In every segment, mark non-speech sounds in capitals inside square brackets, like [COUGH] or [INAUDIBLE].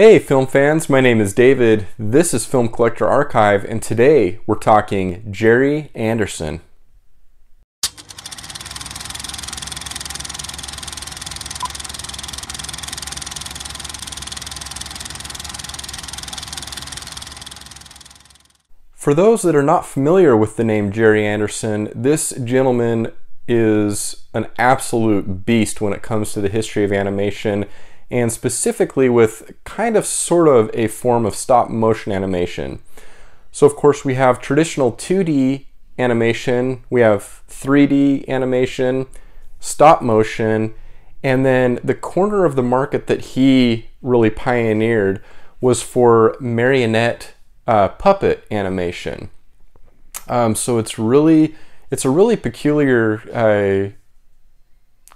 Hey film fans, my name is David. This is Film Collector Archive and today we're talking Gerry Anderson. For those that are not familiar with the name Gerry Anderson, this gentleman is an absolute beast when it comes to the history of animation and specifically with kind of sort of a form of stop motion animation. So of course we have traditional 2D animation, we have 3D animation, stop motion, and then the corner of the market that he really pioneered was for marionette uh, puppet animation. Um, so it's really, it's a really peculiar uh,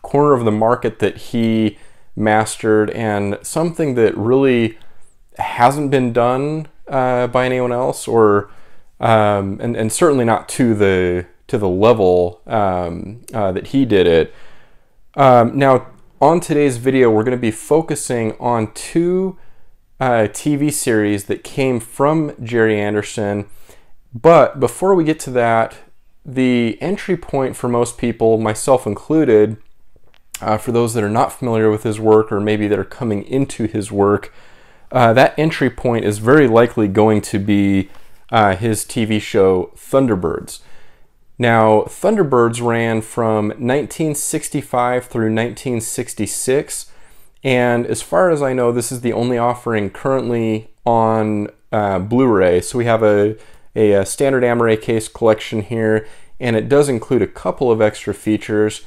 corner of the market that he mastered and something that really hasn't been done uh, by anyone else or um, and, and certainly not to the to the level um, uh, that he did it. Um, now on today's video we're going to be focusing on two uh, TV series that came from Gerry Anderson but before we get to that the entry point for most people myself included uh, for those that are not familiar with his work or maybe that are coming into his work, uh, that entry point is very likely going to be uh, his TV show Thunderbirds. Now, Thunderbirds ran from 1965 through 1966, and as far as I know, this is the only offering currently on uh, Blu-ray. So we have a, a, a standard Amaray-Case collection here, and it does include a couple of extra features.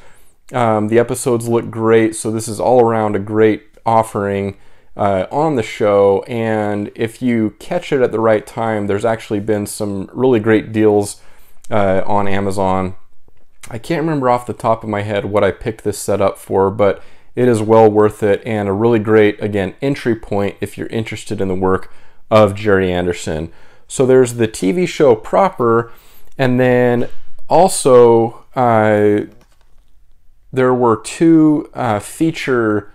Um, the episodes look great, so this is all around a great offering uh, on the show. And if you catch it at the right time, there's actually been some really great deals uh, on Amazon. I can't remember off the top of my head what I picked this set up for, but it is well worth it and a really great, again, entry point if you're interested in the work of Gerry Anderson. So there's the TV show proper, and then also uh, there were two uh, feature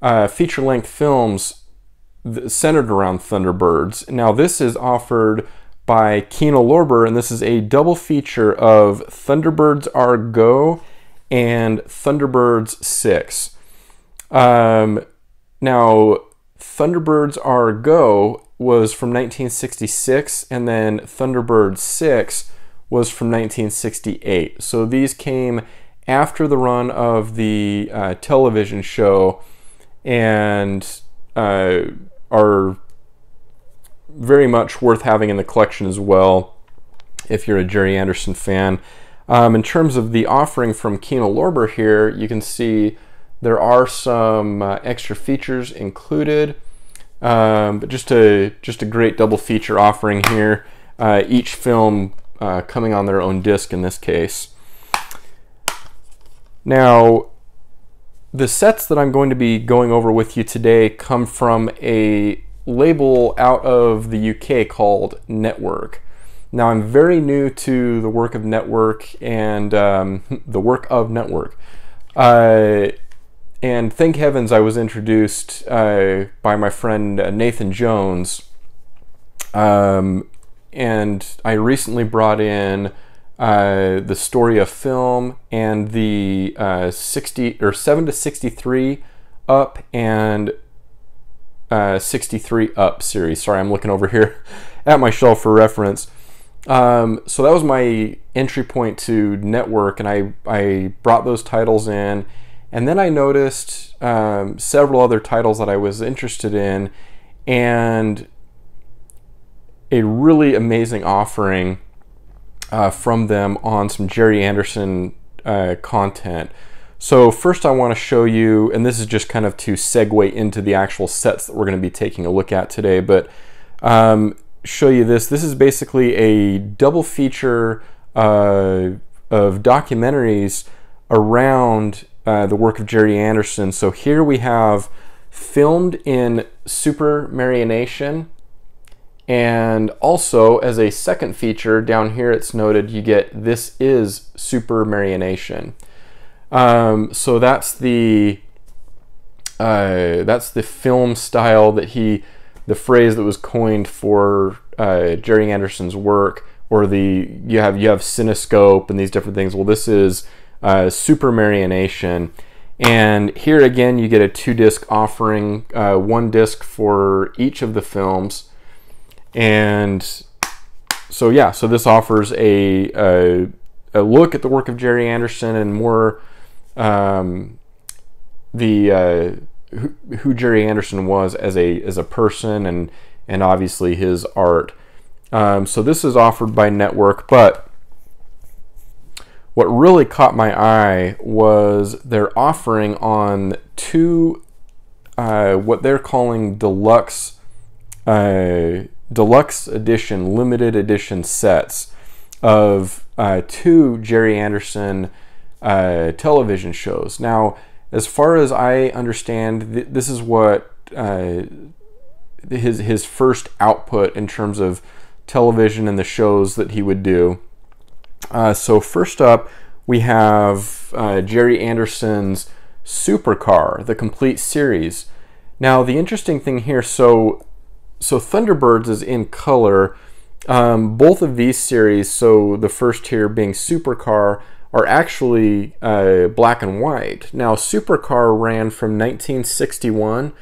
uh, feature length films centered around Thunderbirds. Now this is offered by Kino Lorber, and this is a double feature of Thunderbirds Are Go and Thunderbirds 6. Um, now, Thunderbirds Are Go was from 1966, and then Thunderbirds 6 was from 1968. So these came after the run of the uh, television show and uh, are very much worth having in the collection as well if you're a Gerry Anderson fan. Um, in terms of the offering from Kino Lorber here, you can see there are some uh, extra features included, um, but just a just a great double feature offering here. Uh, each film uh, coming on their own disc in this case. Now, the sets that I'm going to be going over with you today come from a label out of the UK called Network. Now, I'm very new to the work of Network and um, [LAUGHS] the work of Network. Uh, and thank heavens I was introduced uh, by my friend uh, Nathan Jones. Um, and I recently brought in uh, the story of film and the uh, 60 or 7 to 63 up and uh, 63 up series. Sorry, I'm looking over here [LAUGHS] at my shelf for reference. Um, so that was my entry point to network, and I, I brought those titles in. And then I noticed um, several other titles that I was interested in, and a really amazing offering uh, from them on some Gerry Anderson uh, content. So first I want to show you, and this is just kind of to segue into the actual sets that we're going to be taking a look at today, but um, show you this. This is basically a double feature uh, of documentaries around uh, the work of Gerry Anderson. So here we have filmed in Super Marionation and also, as a second feature, down here it's noted you get this is super marionation. Um, so that's the uh, that's the film style that he, the phrase that was coined for uh, Gerry Anderson's work, or the you have you have cinescope and these different things. Well, this is uh, super marionation. And here again, you get a two disc offering, uh, one disc for each of the films. And so, yeah, so this offers a, a, a look at the work of Gerry Anderson and more um, the uh, who, who, Gerry Anderson was as a as a person and and obviously his art. Um, so this is offered by Network, but what really caught my eye was their offering on two uh, what they're calling deluxe uh, deluxe edition limited edition sets of uh, two Gerry Anderson uh, television shows. Now, as far as I understand, th- this is what uh, his his first output in terms of television and the shows that he would do. Uh, so first up, we have uh, Gerry Anderson's Supercar, the complete series. Now the interesting thing here, so so Thunderbirds is in color. Um, both of these series, so the first here being Supercar, are actually uh, black and white. Now Supercar ran from 1961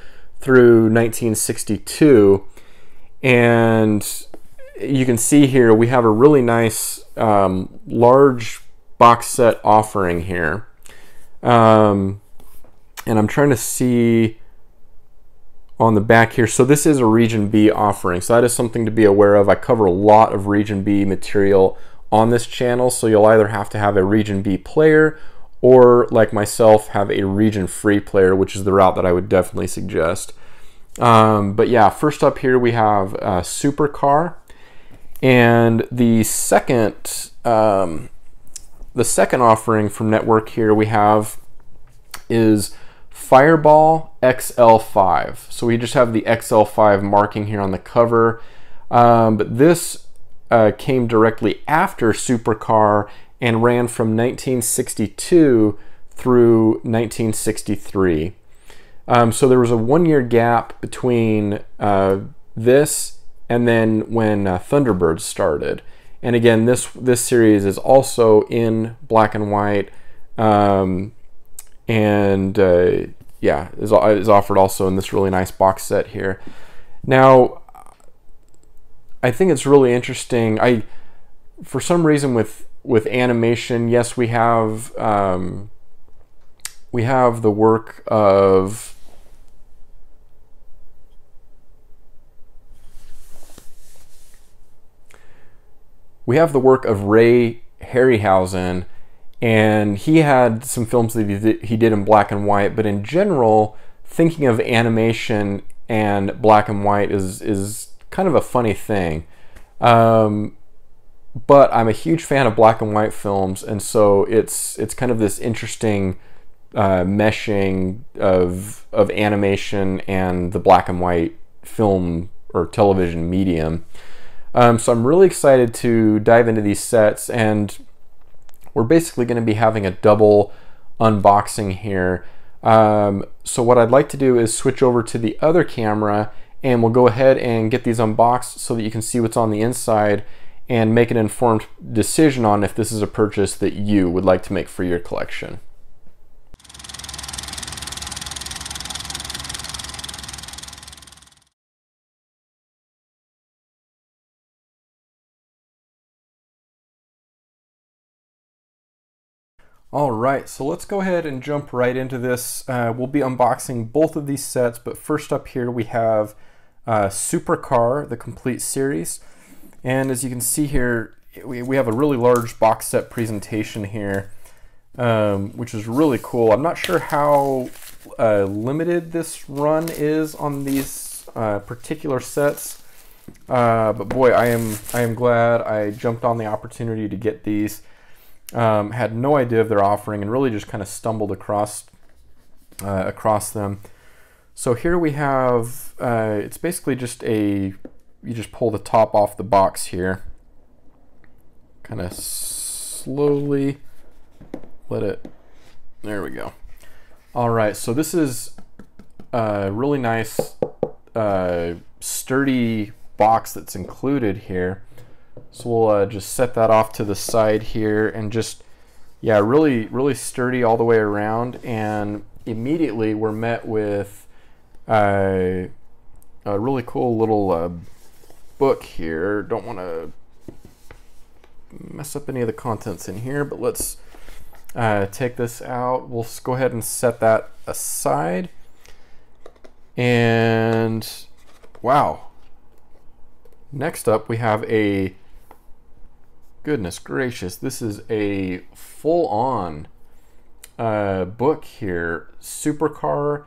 through 1962, and you can see here we have a really nice um, large box set offering here. Um, and I'm trying to see on the back here. So this is a Region B offering. So that is something to be aware of. I cover a lot of Region B material on this channel. So you'll either have to have a Region B player or like myself have a region free player, which is the route that I would definitely suggest. Um, but yeah, first up here we have uh, Supercar. And the second, um, the second offering from Network here we have is Fireball XL5. So we just have the XL5 marking here on the cover. Um, but this uh, came directly after Supercar and ran from 1962 through 1963. Um, so there was a one year gap between uh, this and then when uh, Thunderbirds started. And again, this this series is also in black and white, um, and uh, yeah, is, is offered also in this really nice box set here. Now, I think it's really interesting. I, for some reason, with with animation, yes, we have um, we have the work of we have the work of Ray Harryhausen, and he had some films that he did, in black and white. But in general, thinking of animation and black and white is is kind of a funny thing. Um, but I'm a huge fan of black and white films, and so it's it's kind of this interesting uh, meshing of of animation and the black and white film or television medium. Um, so I'm really excited to dive into these sets and we're basically going to be having a double unboxing here. Um, so what I'd like to do is switch over to the other camera and we'll go ahead and get these unboxed so that you can see what's on the inside and make an informed decision on if this is a purchase that you would like to make for your collection. All right, so let's go ahead and jump right into this. Uh, we'll be unboxing both of these sets, but first up here we have uh, Supercar, the complete series. And as you can see here, we, we have a really large box set presentation here, um, which is really cool. I'm not sure how uh, limited this run is on these uh, particular sets, uh, but boy, I am, I am glad I jumped on the opportunity to get these. Um, had no idea of their offering and really just kind of stumbled across uh, across them. So here we have, uh, it's basically just a, you just pull the top off the box here. Kind of slowly let it, there we go. All right, so this is a really nice, uh, sturdy box that's included here. So we'll uh, just set that off to the side here and just, yeah, really, really sturdy all the way around. And immediately we're met with uh, a really cool little uh, book here. Don't want to mess up any of the contents in here, but let's uh, take this out. We'll go ahead and set that aside. And wow. Next up, we have a goodness gracious, this is a full on uh, book here Supercar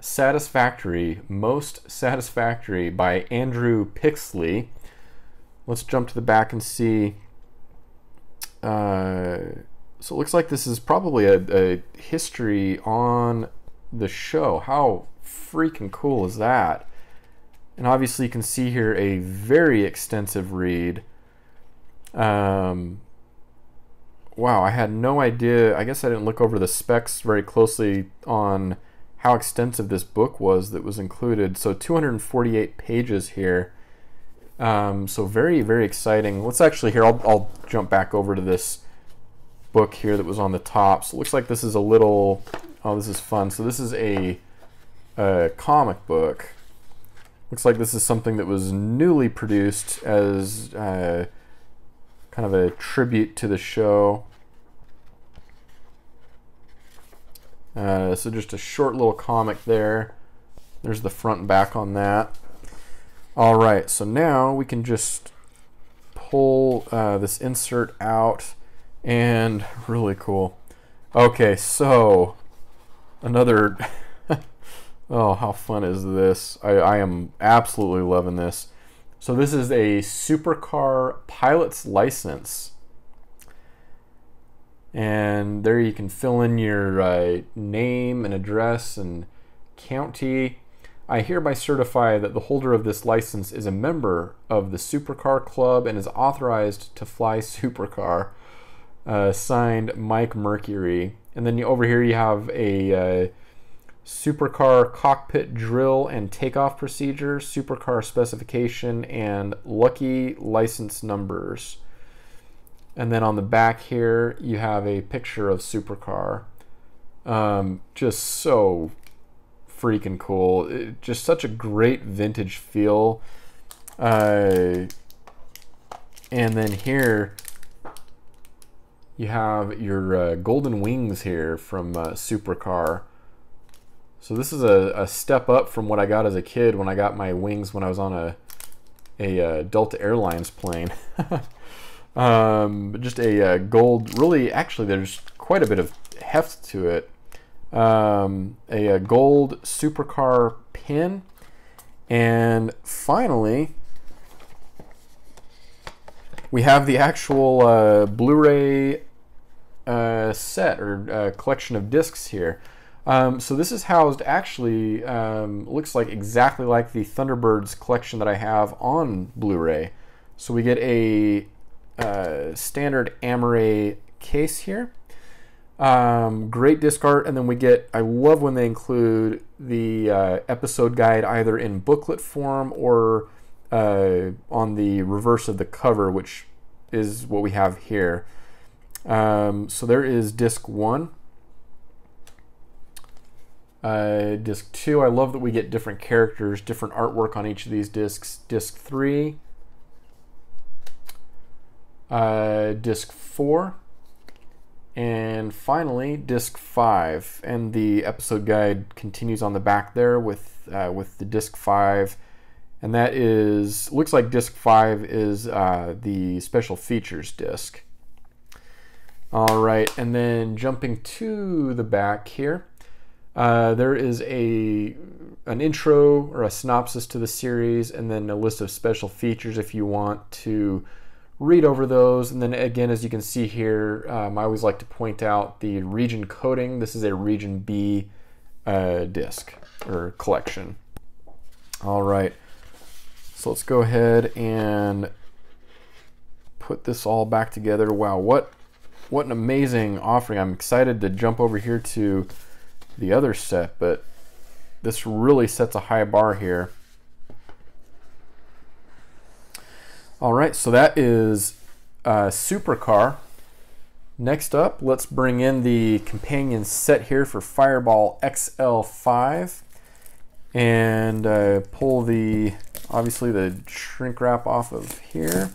Satisfactory, Most Satisfactory by Andrew Pixley. Let's jump to the back and see. Uh, so it looks like this is probably a, a history on the show. How freaking cool is that? And obviously, you can see here a very extensive read. Um, wow, I had no idea. I guess I didn't look over the specs very closely on how extensive this book was that was included. So 248 pages here. Um, so very, very exciting. Let's actually here, I'll, I'll jump back over to this book here that was on the top. So it looks like this is a little, oh, this is fun. So this is a, a comic book. Looks like this is something that was newly produced as uh, kind of a tribute to the show. Uh, so just a short little comic there. There's the front and back on that. All right, so now we can just pull uh, this insert out and really cool. Okay, so another. [LAUGHS] oh, how fun is this? I, I am absolutely loving this. So this is a supercar pilot's license. And there you can fill in your uh, name and address and county. I hereby certify that the holder of this license is a member of the Supercar Club and is authorized to fly [LAUGHS] supercar. Uh, signed Mike Mercury. And then you, over here you have a uh, supercar cockpit drill and takeoff procedure, supercar specification, and lucky license numbers. And then on the back here, you have a picture of supercar. Um, just so freaking cool. It, just such a great vintage feel. Uh, and then here, you have your uh, golden wings here from uh, Supercar. So this is a, a, step up from what I got as a kid when I got my wings when I was on a a uh, Delta Airlines plane. [LAUGHS] um, just a uh, gold, really, actually, there's quite a bit of heft to it. Um, a, a, gold supercar pin. And finally, we have the actual uh, Blu-ray uh, set or uh, collection of discs here. Um, so this is housed actually um, looks like exactly like the Thunderbirds collection that I have on Blu-ray. So we get a uh, standard Amaray case here. Um, great disc art, and then we get. I love when they include the uh, episode guide either in booklet form or uh, on the reverse of the cover, which is what we have here. Um, so there is disc one. Uh, disc two, I love that we get different characters, different artwork on each of these discs. Disc three, uh, disc four, and finally disc five. And the episode guide continues on the back there with uh, with the disc five, and that is looks like disc five is uh, the special features disc. All right, and then jumping to the back here. Uh, there is a an intro or a synopsis to the series, and then a list of special features if you want to read over those. And then again, as you can see here, um, I always like to point out the region coding. This is a region B uh, disc or collection. All right, so let's go ahead and put this all back together. Wow, what what an amazing offering! I'm excited to jump over here to the other set, but this really sets a high bar here. All right, so that is uh, Supercar. Next up, let's bring in the companion set here for Fireball XL5 and uh, pull the, obviously the shrink wrap off of here.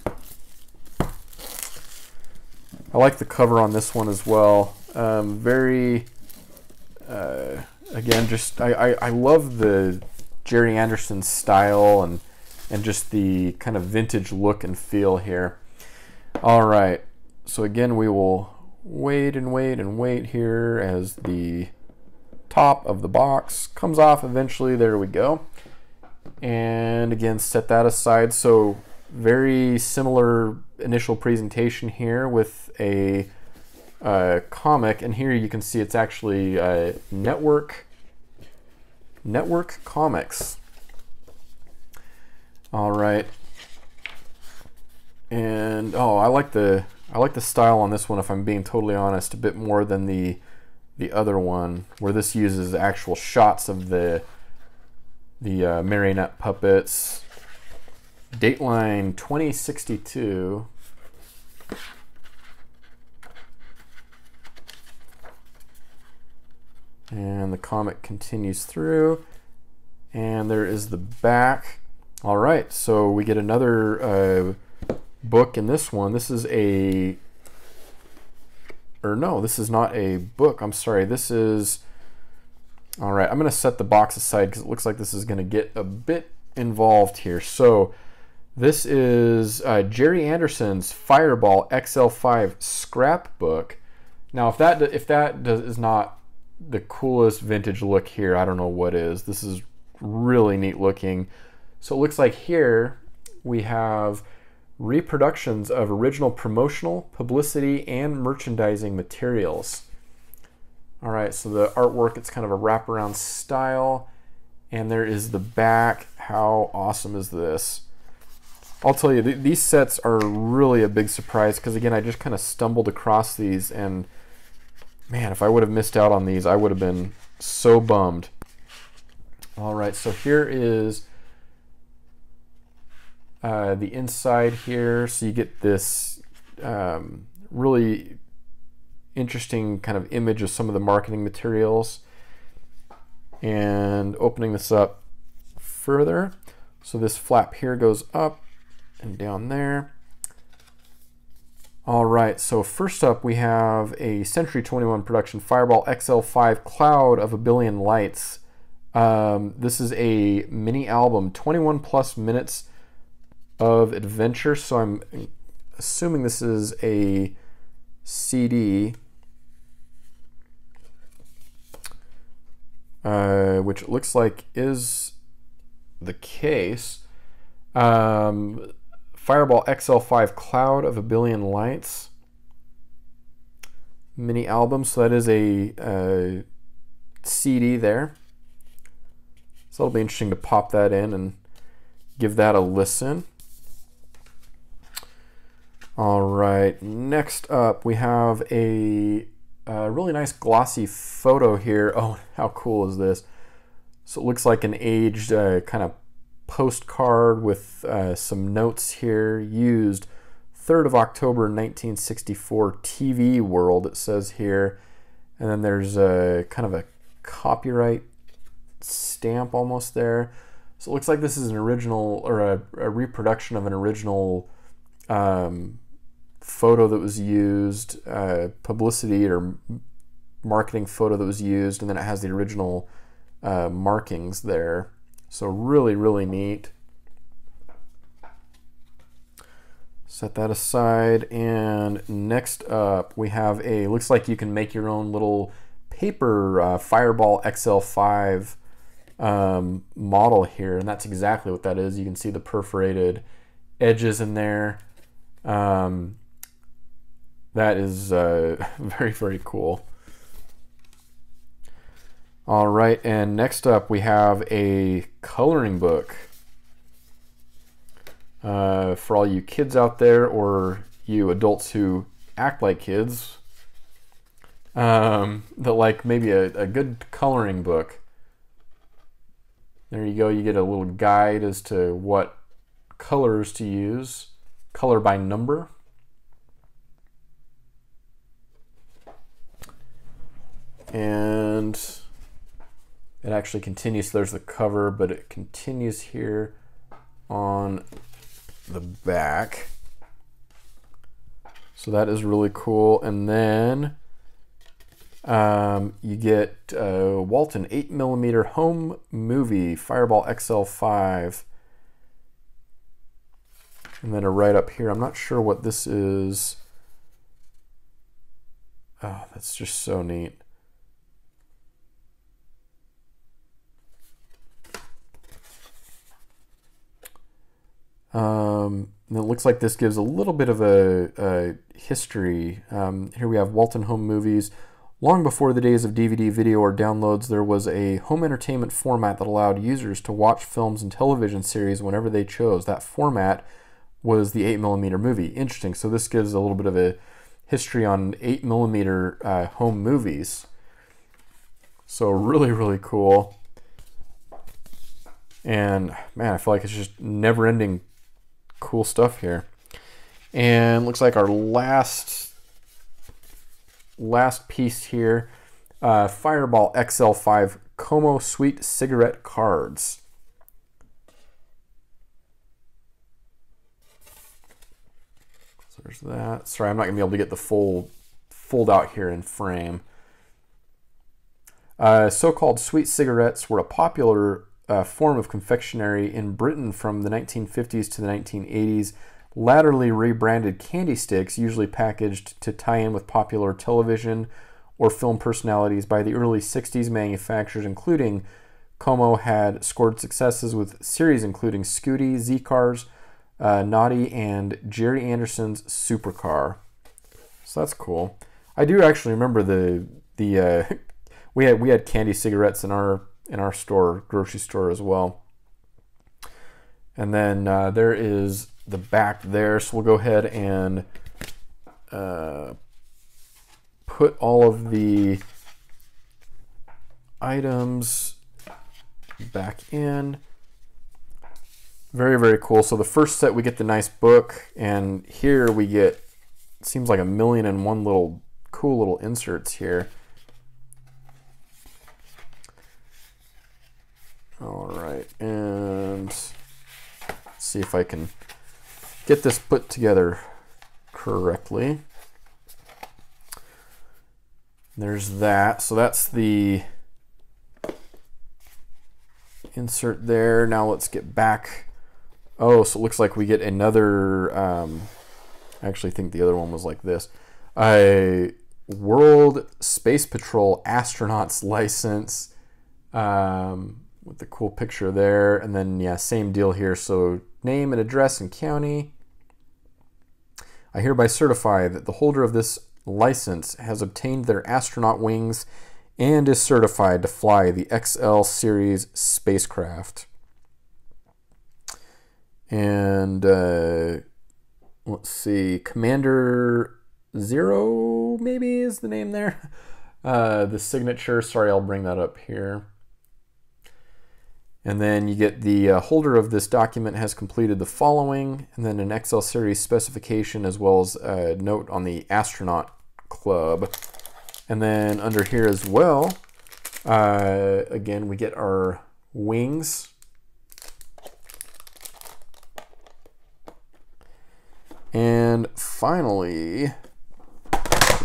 I like the cover on this one as well. Um, very, uh, again, just, I, I, I love the Gerry Anderson style and and just the kind of vintage look and feel here. All right, so again, we will wait and wait and wait here as the top of the box comes off eventually. There we go. And again, set that aside. So very similar initial presentation here with a uh, comic. And here you can see it's actually uh, Network, Network Comics. All right. And oh, I like the I like the style on this one if I'm being totally honest, a bit more than the the other one where this uses actual shots of the the uh, marionette puppets. Dateline 2062. And the comic continues through. And there is the back. All right, so we get another uh, book in this one. This is a, or no, this is not a book. I'm sorry. This is, all right, I'm going to set the box aside because it looks like this is going to get a bit involved here. So this is uh, Gerry Anderson's Fireball XL5 scrapbook. Now, if that if that does, is not the coolest vintage look here, I don't know what is. This is really neat looking. So it looks like here we have reproductions of original promotional, publicity, and merchandising materials. All right, so the artwork, it's kind of a wraparound style. And there is the back. How awesome is this? I'll tell you, th these sets are really a big surprise because, again, I just kind of stumbled across these. And man, if I would have missed out on these, I would have been so bummed. All right, so here is uh, the inside here. So you get this um, really interesting kind of image of some of the marketing materials. And opening this up further. So this flap here goes up and down there. All right, so first up we have a Century 21 production Fireball XL5 Cloud of a Billion Lights. Um, this is a mini album, 21 plus minutes of adventure. So I'm assuming this is a CD, uh, which looks like is the case. Um, Fireball XL5 Cloud of a Billion Lights mini album. So that is a, a CD there. So it'll be interesting to pop that in and give that a listen. All right, next up we have a, a, really nice glossy photo here. [LAUGHS] Oh, how cool is this? So it looks like an aged uh, kind of postcard with uh, some notes here. Used 3rd of October 1964 TV World, it says here. And then there's a kind of a copyright stamp almost there. So it looks like this is an original or a, a reproduction of an original um, photo that was used, uh, publicity or marketing photo that was used, and then it has the original uh, markings there. So really, really neat. Set that aside, and next up we have a. Looks like you can make your own little paper uh, Fireball XL5 um, model here, and that's exactly what that is. You can see the perforated edges in there. Um, that is uh, [LAUGHS] very, very cool. All right, and next up we have a coloring book. Uh, for all you kids out there or you adults who act like kids, um, that like maybe a, a good coloring book. There you go. You get a little guide as to what colors to use, color by number. And it actually continues. So there's the cover, but it continues here on the back. So that is really cool. And then um, you get uh, Walton 8 millimeter home movie Fireball XL5. And then a right up here. I'm not sure what this is. Oh, that's just so neat. Um, it looks like this gives a little bit of a, a history. Um, here we have Walton Home Movies. Long before the days of DVD, video, or downloads, there was a home entertainment format that allowed users to watch films and television series whenever they chose. That format was the 8mm movie. Interesting. So this gives a little bit of a history on 8mm uh, home movies. So really, really cool. And man, I feel like it's just never ending cool stuff here. And looks like our last last piece here, uh, Fireball XL5 Como Sweet Cigarette Cards. So there's that. Sorry, I'm not gonna be able to get the full fold out here in frame. Uh, so-called sweet cigarettes were a popular uh, form of confectionery in Britain from the 1950s to the 1980s, latterly rebranded candy sticks, usually packaged to tie in with popular television or film personalities. By the early 60s, manufacturers, including Como, had scored successes with series including Scooty, Z Cars, uh, Naughty, and Gerry Anderson's Supercar. So that's cool. I do actually remember the the uh, [LAUGHS] we had we had candy cigarettes in our in our store, grocery store as well. And then uh, there is the back there. So we'll go ahead and uh, put all of the items back in. Very, very cool. So the first set we get the nice book, and here we get, seems like a million and one little cool little inserts here. All right, and see if I can get this put together correctly. There's that. So that's the insert there. Now let's get back. Oh, so it looks like we get another. Um, I actually think the other one was like this. A World Space Patrol astronauts license. Um, with the cool picture there. And then, yeah, same deal here. So, name and address and county. I hereby certify that the holder of this license has obtained their astronaut wings and is certified to fly the XL series spacecraft. And uh, let's see, Commander Zero, maybe is the name there. [LAUGHS] Uh, the signature, sorry, I'll bring that up here. And then you get the uh, holder of this document has completed the following, and then an XL series specification as well as a note on the astronaut club. And then under here as well, uh, again, we get our wings. And finally,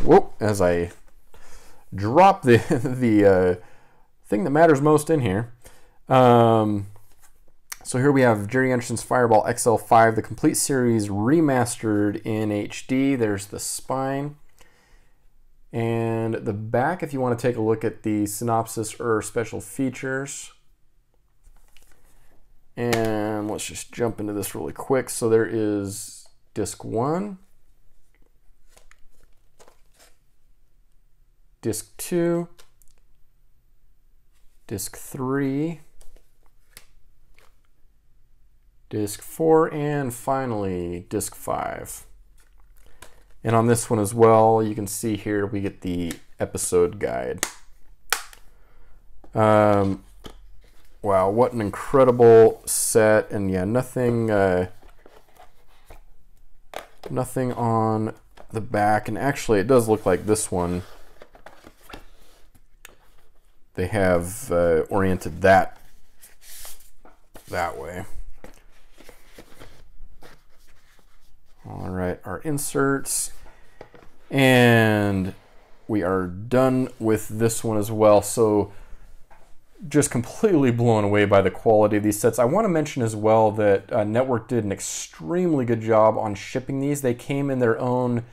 whoop, as I drop the, [LAUGHS] the uh, thing that matters most in here, um, so here we have Gerry Anderson's Fireball XL5, the complete series remastered in HD. There's the spine. And the back, if you want to take a look at the synopsis or special features. And let's just jump into this really quick. So there is disc one, disc two, disc three, disc 4, and finally disc 5. And on this one as well, you can see here we get the episode guide. Um, wow, what an incredible set. And yeah, nothing, uh, nothing on the back. And actually, it does look like this one. They have uh, oriented that that way. All right, our inserts. And we are done with this one as well. So just completely blown away by the quality of these sets. I want to mention as well that uh, Network did an extremely good job on shipping these. They came in their own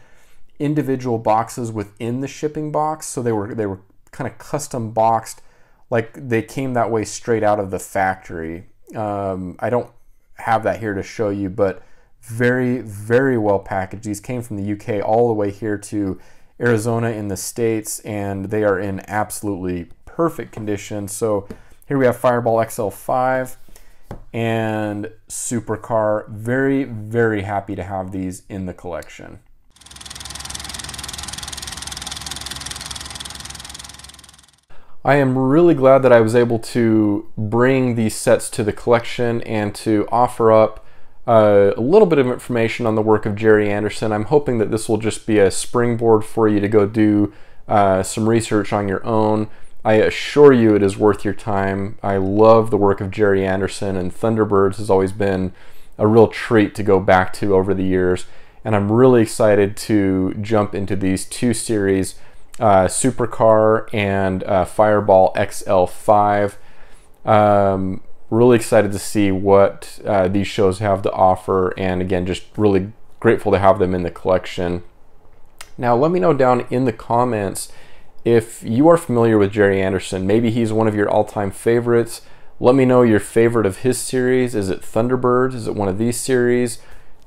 individual boxes within the shipping box, so they were they were kind of custom boxed, like they came that way straight out of the factory. Um, I don't have that here to show you, but very very well packaged. These came from the UK all the way here to Arizona in the States, and they are in absolutely perfect condition. So here we have Fireball XL5 and Supercar. Very, very happy to have these in the collection. I am really glad that I was able to bring these sets to the collection and to offer up uh, a little bit of information on the work of Gerry Anderson. I'm hoping that this will just be a springboard for you to go do uh, some research on your own. I assure you it is worth your time. I love the work of Gerry Anderson, and Thunderbirds has always been a real treat to go back to over the years. And I'm really excited to jump into these two series uh, Supercar and uh, Fireball XL5. Um, really excited to see what uh, these shows have to offer, and again, just really grateful to have them in the collection. Now, let me know down in the comments if you are familiar with Gerry Anderson. Maybe he's one of your all time favorites. Let me know your favorite of his series. Is it Thunderbirds? Is it one of these series?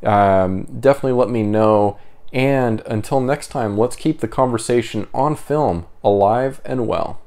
Um, definitely let me know. And until next time, let's keep the conversation on film alive and well.